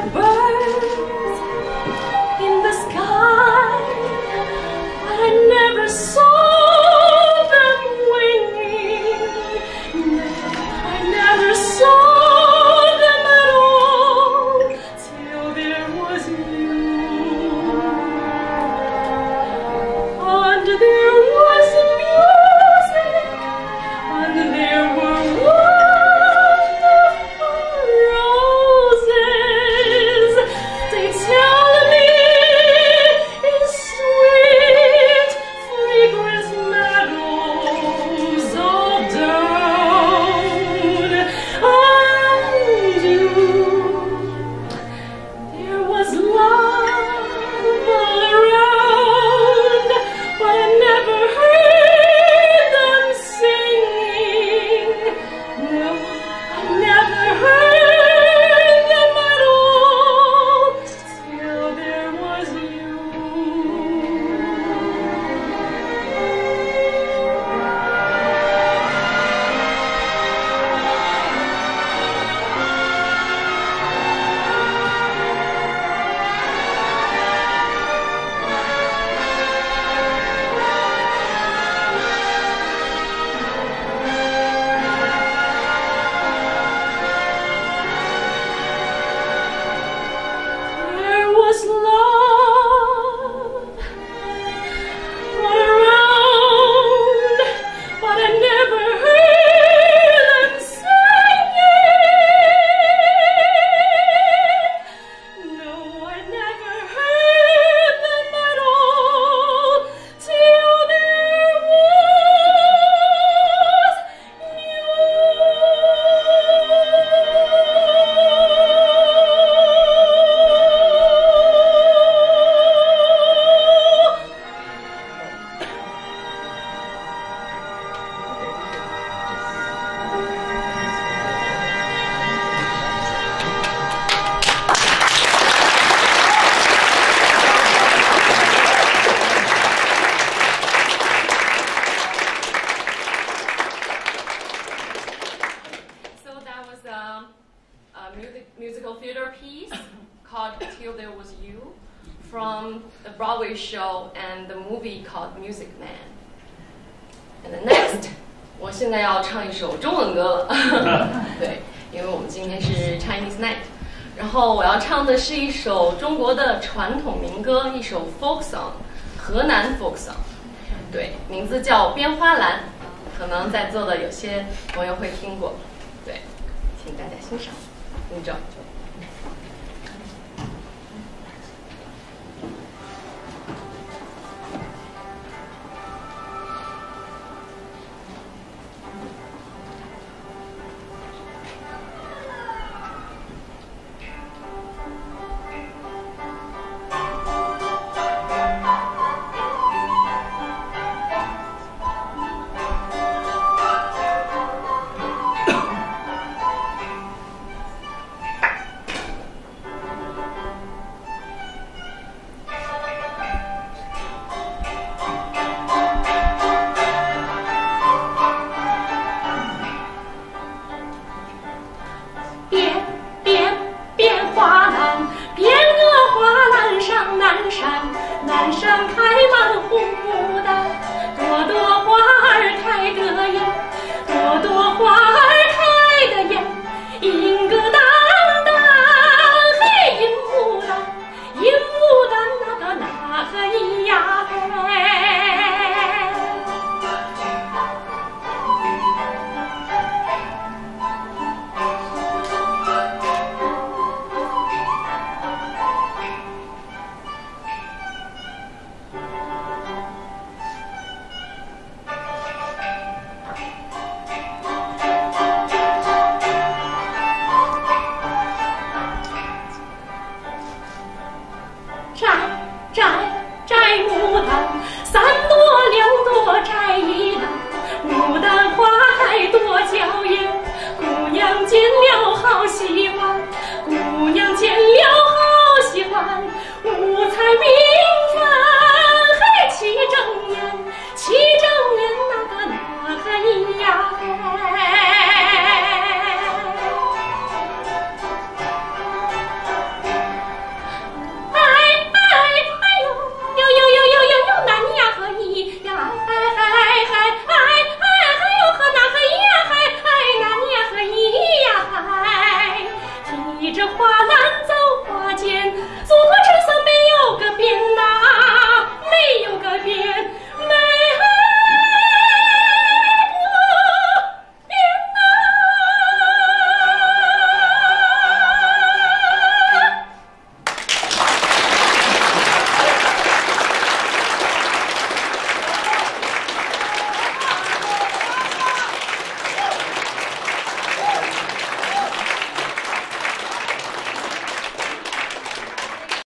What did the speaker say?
birds Broadway show and the movie called Music Man. And the next, 我现在要唱一首中文歌了，对，因为我们今天是 Chinese Night。然后我要唱的是一首中国的传统民歌，一首 folk song，河南 folk song，对，名字叫《编花篮》，可能在座的有些朋友会听过，对，请大家欣赏，听着。天亮